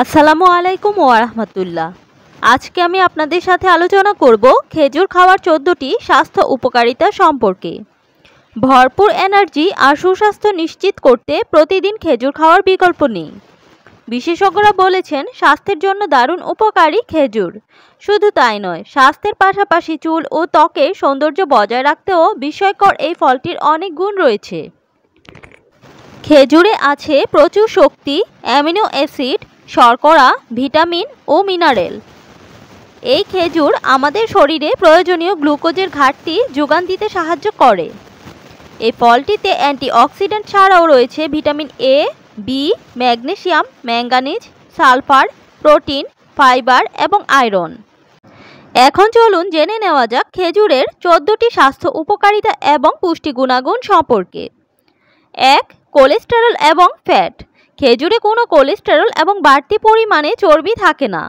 আসসালামু আলাইকুম ওয়ারহমতুল্লাহ আজকে আমি আপনাদের সাথে আলোচনা করব খেজুর খাওয়ার চোদ্দোটি স্বাস্থ্য উপকারিতা সম্পর্কে। ভরপুর এনার্জি আর সুস্বাস্থ্য নিশ্চিত করতে প্রতিদিন খেজুর খাওয়ার বিকল্প নেই। বিশেষজ্ঞরা বলেছেন, স্বাস্থ্যের জন্য দারুণ উপকারী খেজুর। শুধু তাই নয়, স্বাস্থ্যের পাশাপাশি চুল ও ত্বকের সৌন্দর্য বজায় রাখতেও বিস্ময়কর এই ফলটির অনেক গুণ রয়েছে। খেজুরে আছে প্রচুর শক্তি, অ্যামিনো অ্যাসিড শর্করা, ভিটামিন ও মিনারেল। এই খেজুর আমাদের শরীরে প্রয়োজনীয় গ্লুকোজের ঘাটতি যোগান দিতে সাহায্য করে। এই ফলটিতে অ্যান্টিঅক্সিডেন্ট ছাড়াও রয়েছে vitamin A, B, magnesium, manganese, sulphur, protein, fibre এবং আয়রন। এখন চলুন জেনে নেওয়া যাক খেজুরের চোদ্দোটি স্বাস্থ্য উপকারিতা এবং পুষ্টি গুণাগুণ সম্পর্কে। এক, কোলেস্টেরল এবং ফ্যাট। খেজুরে কোনো কোলেস্টেরল এবং বাড়তি পরিমাণে চর্বি থাকে না।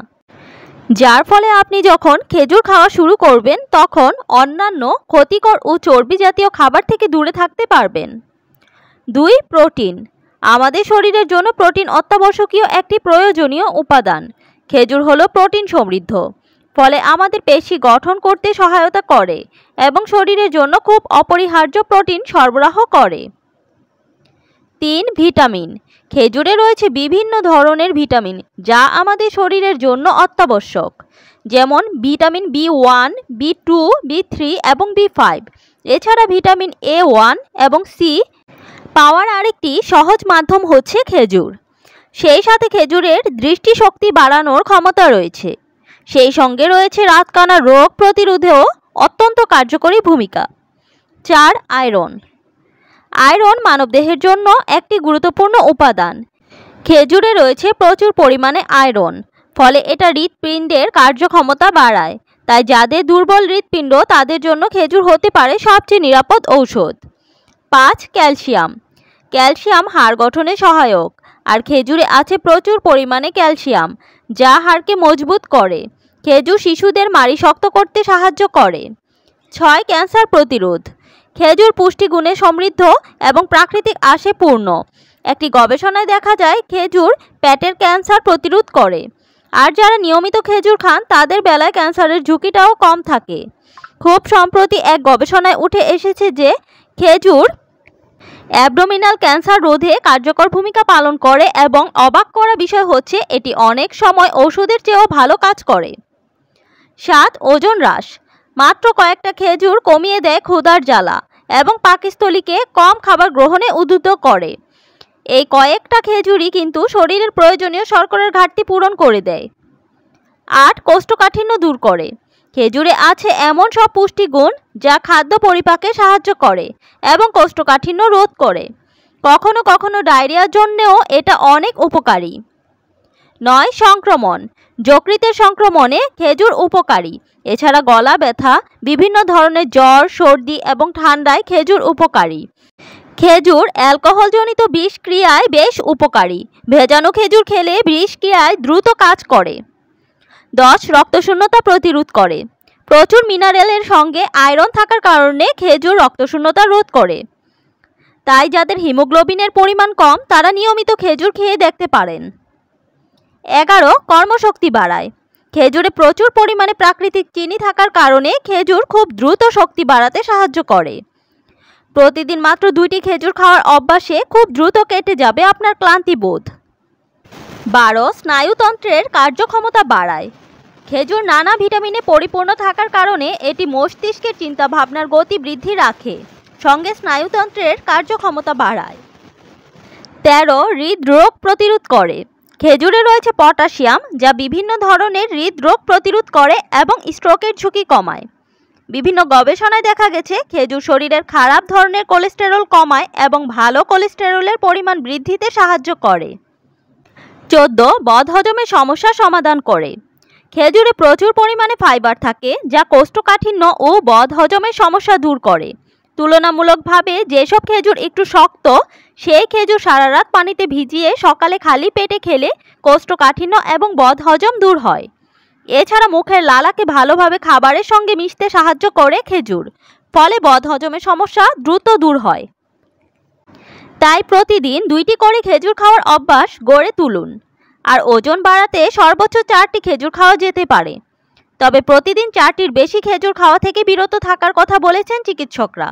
যার ফলে আপনি যখন খেজুর খাওয়া শুরু করবেন, তখন অন্যান্য ক্ষতিকর ও চর্বি জাতীয় খাবার থেকে দূরে থাকতে পারবেন। দুই, প্রোটিন। আমাদের শরীরের জন্য প্রোটিন অত্যাবশ্যকীয় একটি প্রয়োজনীয় উপাদান। খেজুর হলো প্রোটিন সমৃদ্ধ, ফলে আমাদের পেশি গঠন করতে সহায়তা করে এবং শরীরের জন্য খুব অপরিহার্য প্রোটিন সরবরাহ করে। তিন ভিটামিন। খেজুরে রয়েছে বিভিন্ন ধরনের ভিটামিন, যা আমাদের শরীরের জন্য অত্যাবশ্যক। যেমন vitamin B one, B two, B three এবং বি ফাইভ। এছাড়া ভিটামিন এ ওয়ান এবং সি পাওয়ার আরেকটি সহজ মাধ্যম হচ্ছে খেজুর। সেই সাথে খেজুরের দৃষ্টিশক্তি বাড়ানোর ক্ষমতা রয়েছে। সেই সঙ্গে রয়েছে রাতকানা রোগ প্রতিরোধেও অত্যন্ত কার্যকরী ভূমিকা। চার আয়রন। আয়রন মানবদেহের জন্য একটি গুরুত্বপূর্ণ উপাদান। খেজুরে রয়েছে প্রচুর পরিমাণে আয়রন, ফলে এটা হৃৎপিণ্ডের কার্যক্ষমতা বাড়ায়। তাই যাদের দুর্বল হৃৎপিণ্ড, তাদের জন্য খেজুর হতে পারে সবচেয়ে নিরাপদ ঔষধ। পাঁচ, ক্যালসিয়াম। ক্যালসিয়াম হাড় গঠনে সহায়ক, আর খেজুরে আছে প্রচুর পরিমাণে ক্যালসিয়াম, যা হাড়কে মজবুত করে। খেজুর শিশুদের মাড়ি শক্ত করতে সাহায্য করে। ছয়, ক্যান্সার প্রতিরোধ। খেজুর পুষ্টিগুণে সমৃদ্ধ এবং প্রাকৃতিক আশে পূর্ণ। একটি গবেষণায় দেখা যায়, খেজুর পেটের ক্যান্সার প্রতিরোধ করে। আর যারা নিয়মিত খেজুর খান, তাদের বেলায় ক্যান্সারের ঝুঁকিটাও কম থাকে। খুব সম্প্রতি এক গবেষণায় উঠে এসেছে যে, খেজুর অ্যাবডোমিনাল ক্যান্সার রোধে কার্যকর ভূমিকা পালন করে এবং অবাক করা বিষয় হচ্ছে, এটি অনেক সময় ওষুধের চেয়েও ভালো কাজ করে। সাত ওজন হ্রাস। মাত্র কয়েকটা খেজুর কমিয়ে দেয় ক্ষুধার জ্বালা এবং পাকিস্তলিকে কম খাবার গ্রহণে উদ্বুদ্ধ করে। এই কয়েকটা খেজুরই কিন্তু শরীরের প্রয়োজনীয় শর্করার ঘাটতি পূরণ করে দেয়। আট কোষ্ঠকাঠিন্য দূর করে। খেজুরে আছে এমন সব পুষ্টিগুণ যা খাদ্য পরিপাকে সাহায্য করে এবং কোষ্ঠকাঠিন্য রোধ করে। কখনো কখনো ডায়রিয়ার জন্যেও এটা অনেক উপকারী। নয় সংক্রমণ। যকৃতের সংক্রমণে খেজুর উপকারী। এছাড়া গলা ব্যথা, বিভিন্ন ধরনের জ্বর, সর্দি এবং ঠান্ডায় খেজুর উপকারী। খেজুর অ্যালকোহলজনিত বিষক্রিয়ায় বেশ উপকারী। ভেজানো খেজুর খেলে বিষক্রিয়ায় দ্রুত কাজ করে। দশ, রক্তশূন্যতা প্রতিরোধ করে। প্রচুর মিনারেলের সঙ্গে আয়রন থাকার কারণে খেজুর রক্তশূন্যতা রোধ করে। তাই যাদের হিমোগ্লোবিনের পরিমাণ কম, তারা নিয়মিত খেজুর খেয়ে দেখতে পারেন। এগারো, কর্মশক্তি বাড়ায়। খেজুরে প্রচুর পরিমাণে প্রাকৃতিক চিনি থাকার কারণে খেজুর খুব দ্রুত শক্তি বাড়াতে সাহায্য করে। প্রতিদিন মাত্র দুইটি খেজুর খাওয়ার অভ্যাসে খুব দ্রুত কেটে যাবে আপনার ক্লান্তি বোধ। বারো, স্নায়ুতন্ত্রের কার্যক্ষমতা বাড়ায়। খেজুর নানা ভিটামিনে পরিপূর্ণ থাকার কারণে এটি মস্তিষ্কের চিন্তাভাবনার গতি বৃদ্ধি রাখে, সঙ্গে স্নায়ুতন্ত্রের কার্যক্ষমতা বাড়ায়। তেরো, হৃদরোগ প্রতিরোধ করে। খেজুরে রয়েছে পটাশিয়াম, যা বিভিন্ন ধরনের হৃদরোগ প্রতিরোধ করে এবং স্ট্রোকের ঝুঁকি কমায়। বিভিন্ন গবেষণায় দেখা গেছে, খেজুর শরীরের খারাপ ধরনের কোলেস্টেরল কমায় এবং ভালো কোলেস্টেরলের পরিমাণ বৃদ্ধিতে সাহায্য করে। চোদ্দ বদহজমের সমস্যা সমাধান করে। খেজুরে প্রচুর পরিমাণে ফাইবার থাকে, যা কোষ্ঠকাঠিন্য ও বদহজমের সমস্যা দূর করে। তুলনামূলকভাবে যেসব খেজুর একটু শক্ত, সেই খেজুর সারা রাত পানিতে ভিজিয়ে সকালে খালি পেটে খেলে কোষ্ঠকাঠিন্য এবং বদহজম দূর হয়। এছাড়া মুখের লালাকে ভালোভাবে খাবারের সঙ্গে মিশতে সাহায্য করে খেজুর, ফলে বদহজমের সমস্যা দ্রুত দূর হয়। তাই প্রতিদিন দুইটি করে খেজুর খাওয়ার অভ্যাস গড়ে তুলুন, আর ওজন বাড়াতে সর্বোচ্চ চারটি খেজুর খাওয়া যেতে পারে। তবে প্রতিদিন চারটির বেশি খেজুর খাওয়া থেকে বিরত থাকার কথা বলেছেন চিকিৎসকরা।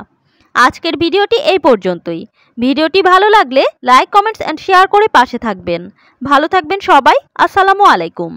আজকের ভিডিওটি এই পর্যন্তই। ভিডিওটি ভালো লাগলে লাইক, কমেন্টস অ্যান্ড শেয়ার করে পাশে থাকবেন। ভালো থাকবেন সবাই। আসসালামু আলাইকুম।